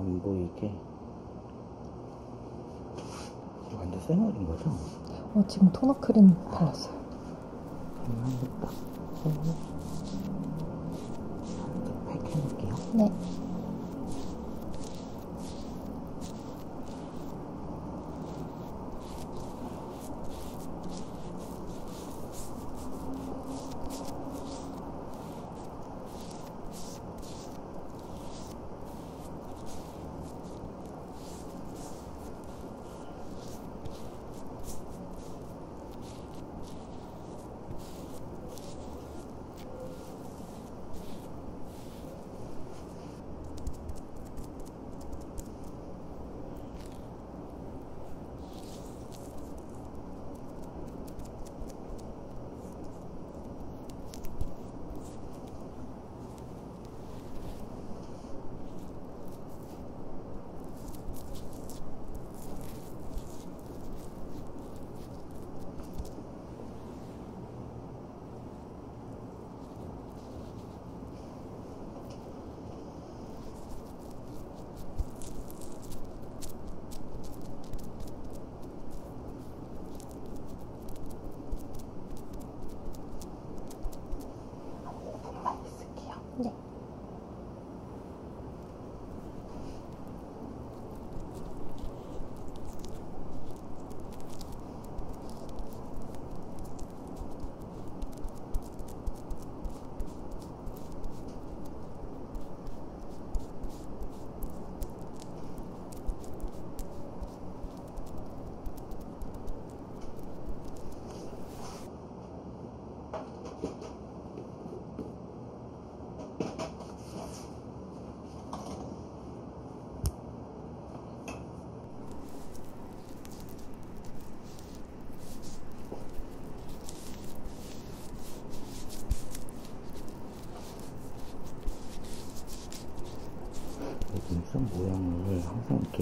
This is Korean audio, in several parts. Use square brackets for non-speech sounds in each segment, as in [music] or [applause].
안 보이게 완전 쌩얼인 거죠? 어, 지금 토너 크림 발랐어요. 그러면 딱 살짝 팩해놓을게요. 네. 네.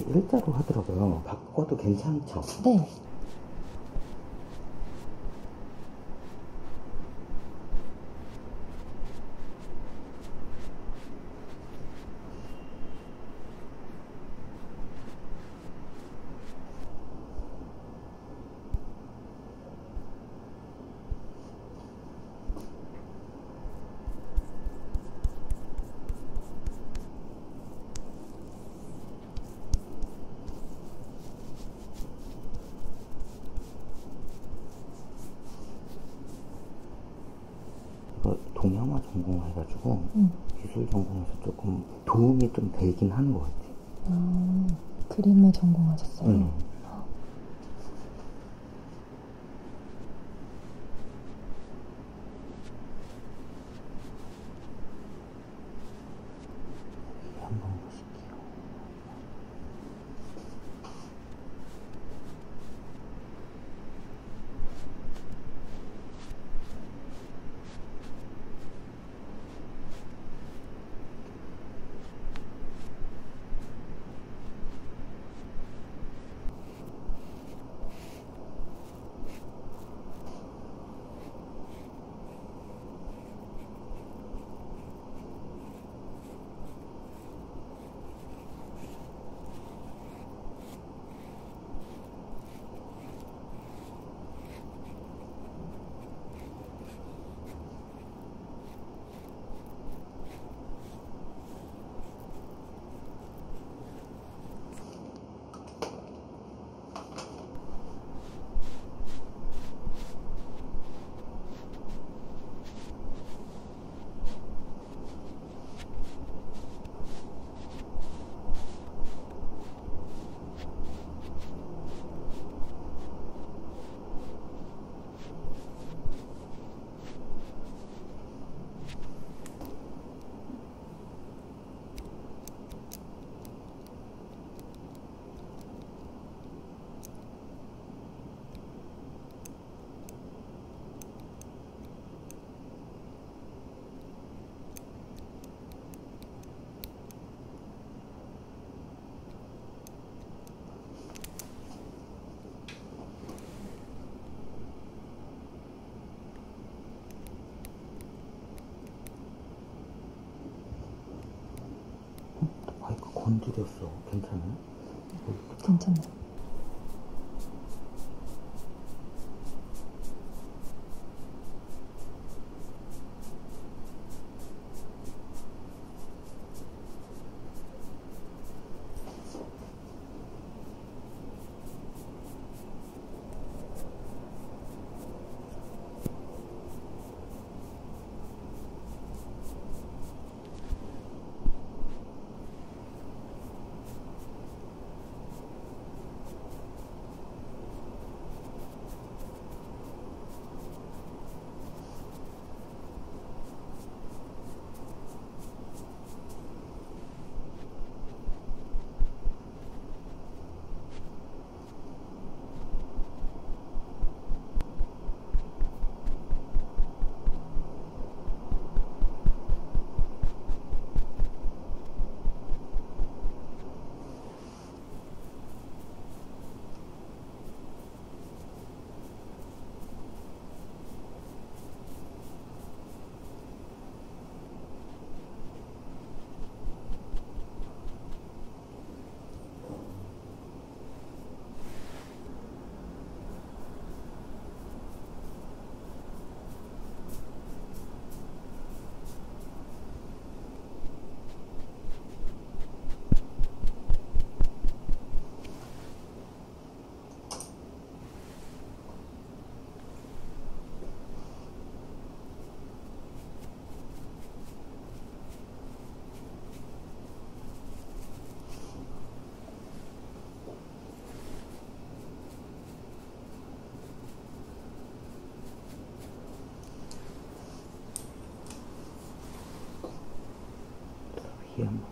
일자로 하더라고요. 바꿔도 괜찮죠? 네. 이거 동 영화 전공해가지고 음. 기술 전공에서 조금 도움이 좀 되긴 하는 것 같아요. 아, 그림을 전공하셨어요? 음. 원줄이었어. 괜찮아요? 괜찮아 요.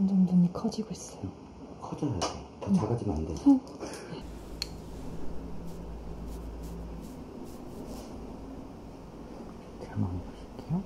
점점 눈이 커지고 있어요. 커져야 돼. 더 작아지면 안 돼. 잘 한번 보실게요.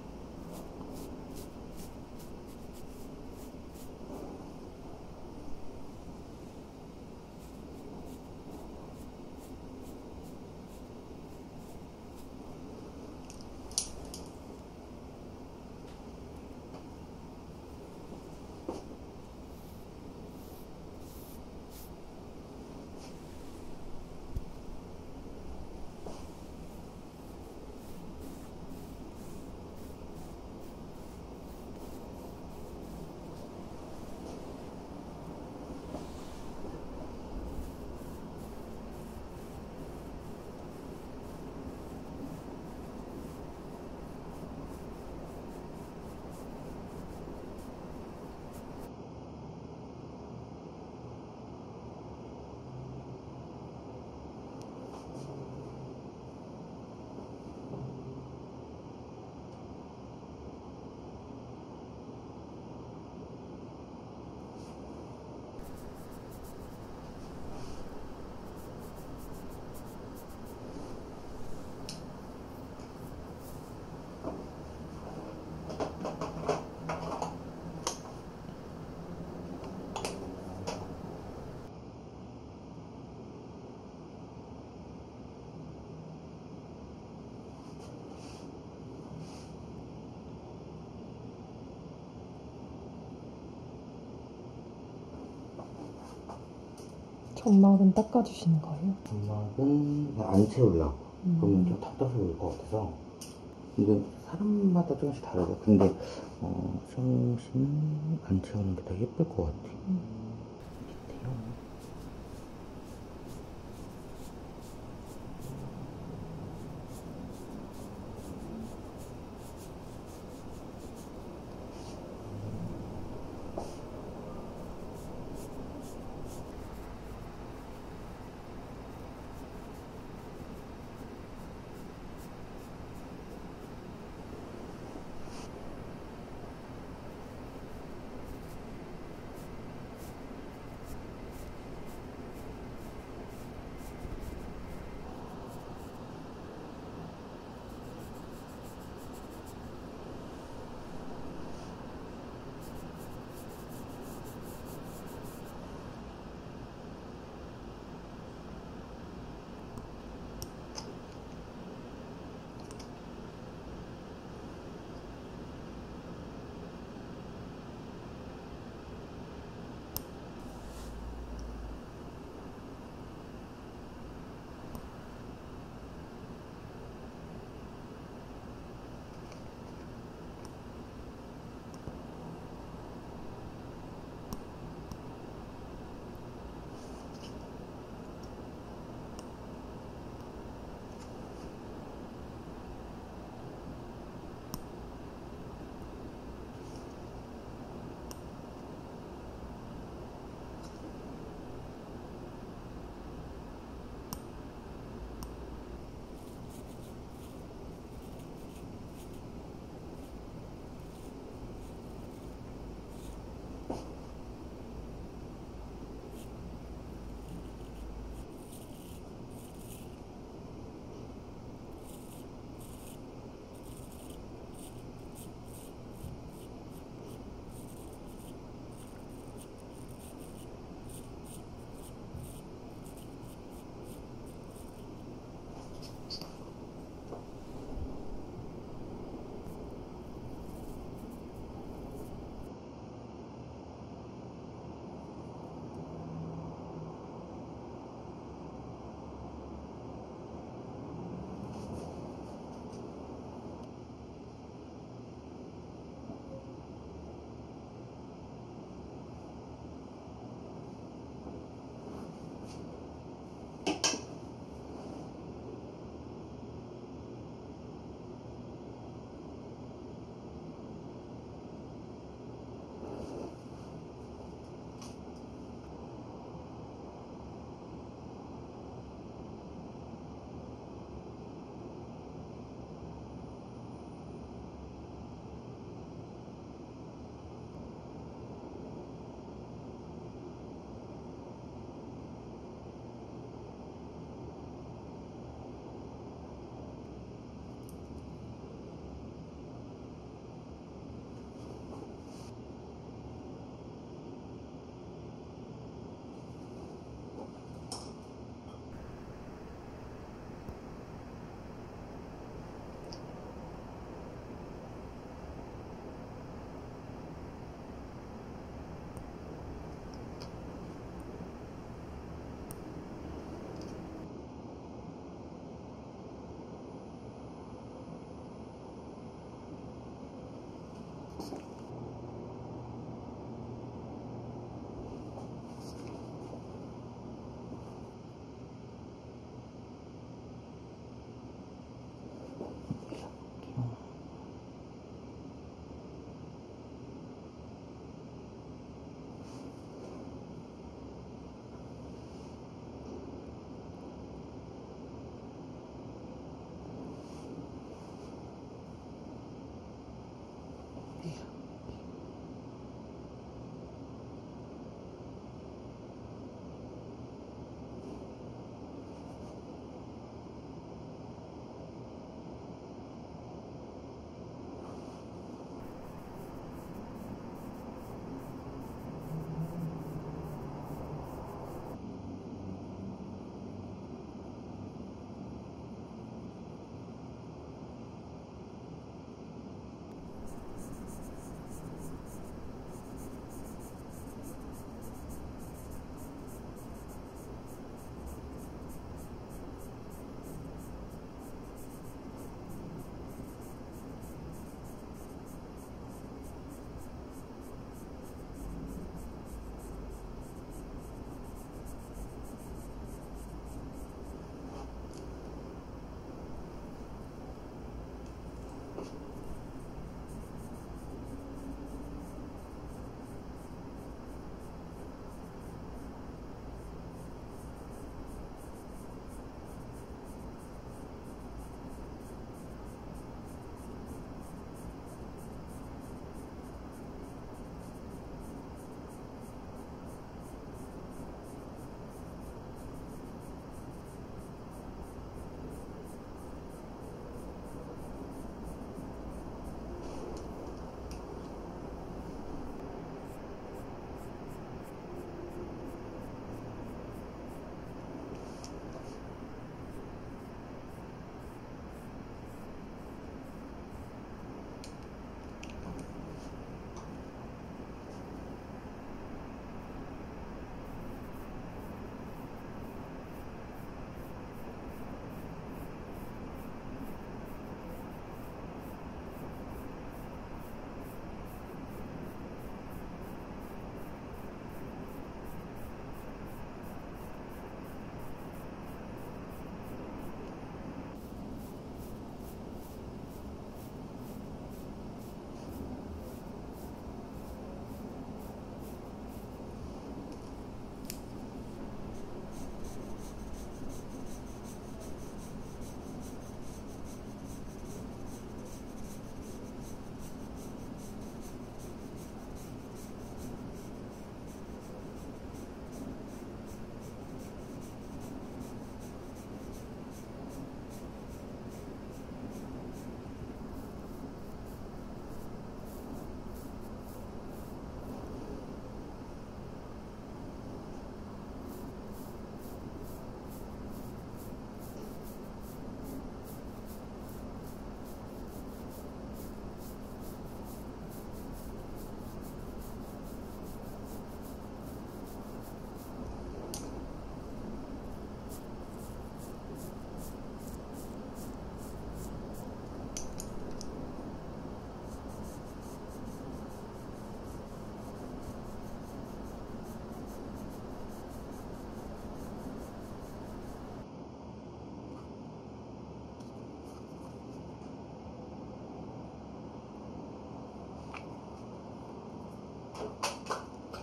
점막은 닦아주시는 거예요? 점막은 안 채우려고. 음. 그러면 좀 답답해 보일 것 같아서. 이게 사람마다 조금씩 다르고. 근데, 어, 성심 안 채우는 게 더 예쁠 것 같아. 음.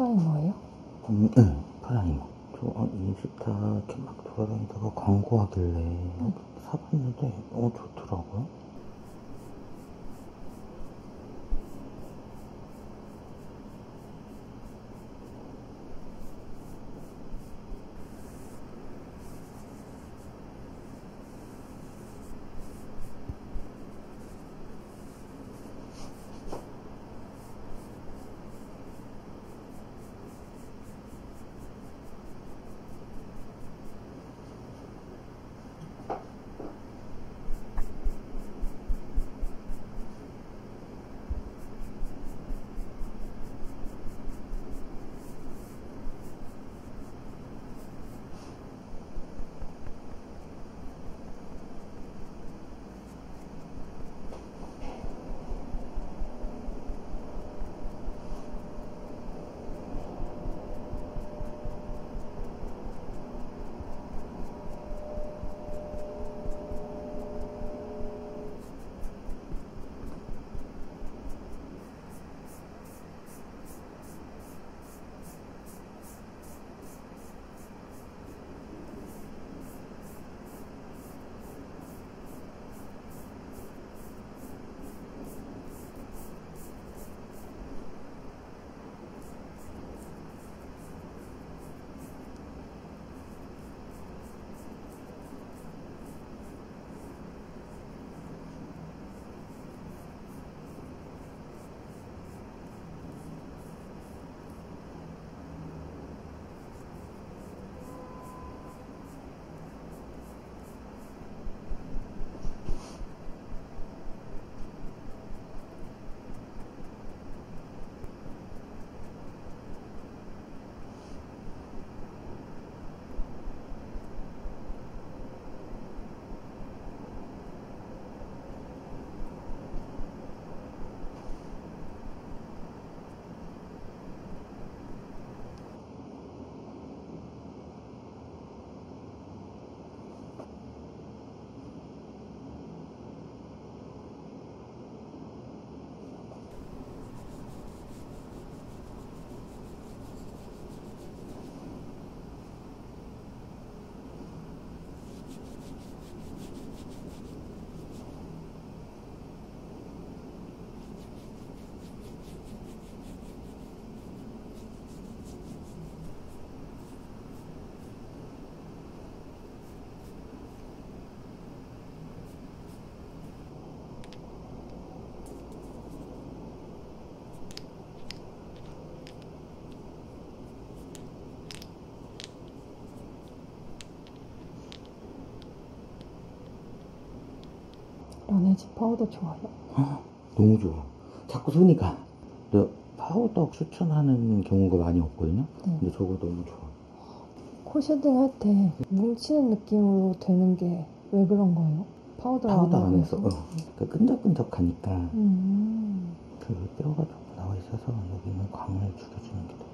primer예요? 음, 네, primer. 저 아, 인스타 이렇게 막 돌아다니다가 광고하길래 사봤는데 어 좋더라고요. 라네즈 파우더 좋아요. 너무 좋아. 자꾸 손이 가. 근데 파우더 추천하는 경우가 많이 없거든요. 네. 근데 저거 너무 좋아. 코 shading 할 때 뭉치는 느낌으로 되는 게 왜 그런 거예요? 파우더 파우더 안 안에서 하고 어, 그 끈적끈적하니까 음. 그 뼈가 조금 나와 있어서 여기는 광을 죽여주는 게 더.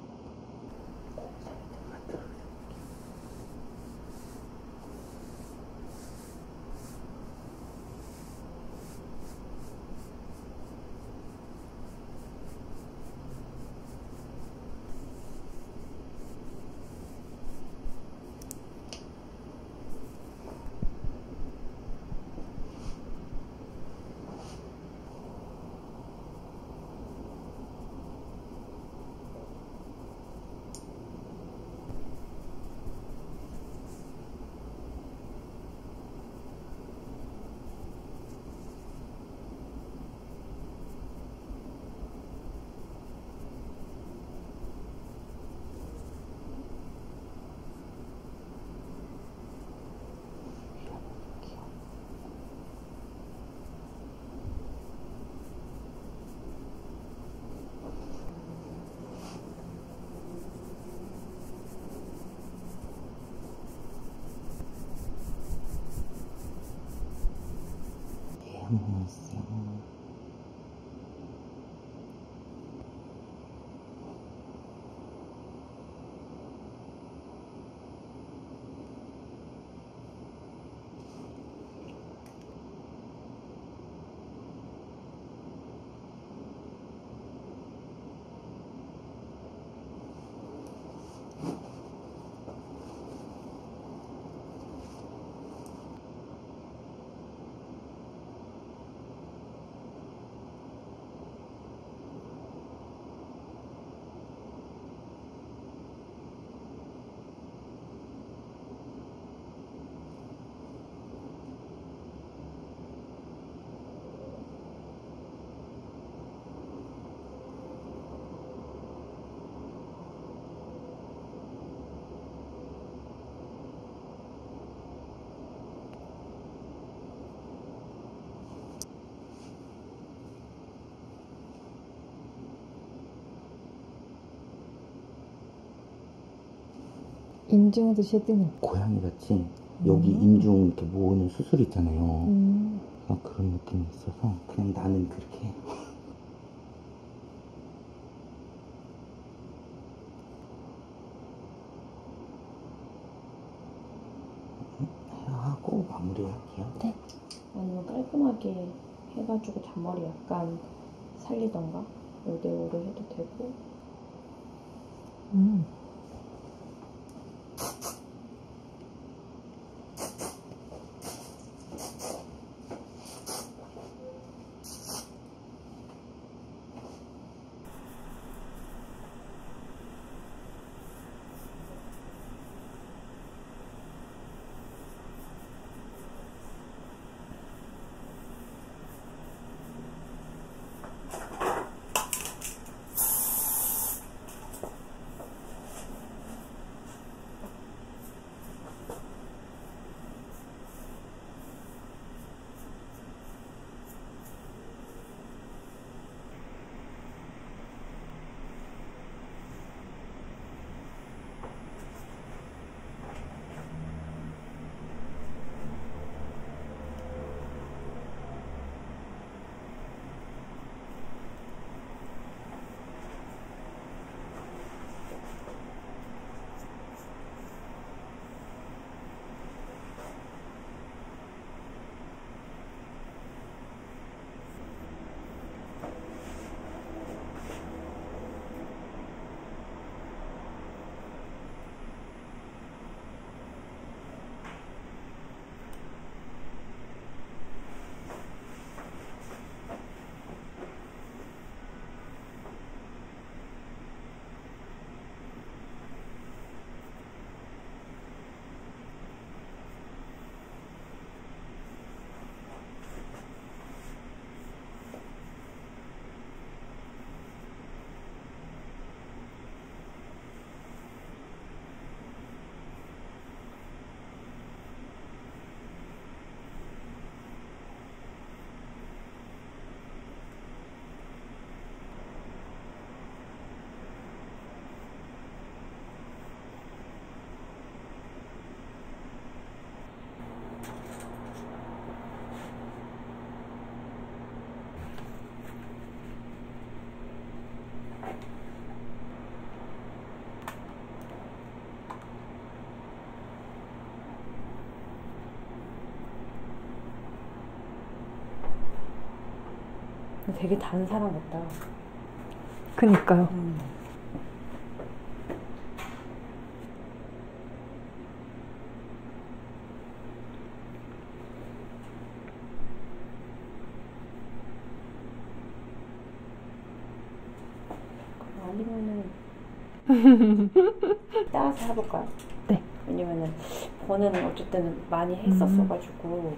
예, 안녕하세 인중에도 shading을. 고양이 같이 여기 음. 인중 이렇게 모으는 수술 있잖아요. 음. 아, 그런 느낌이 있어서 그냥 나는 그렇게 해. 하고 마무리할게요. 아니면 깔끔하게 해가지고 잔머리 약간 살리던가 요대로를 해도 되고 음. 되게 다른 사람 같다. 그니까요. 아니면은 [laughs] 따라서 해볼까요? 네. 왜냐면은 저는 어쨌든 많이 했었어가지고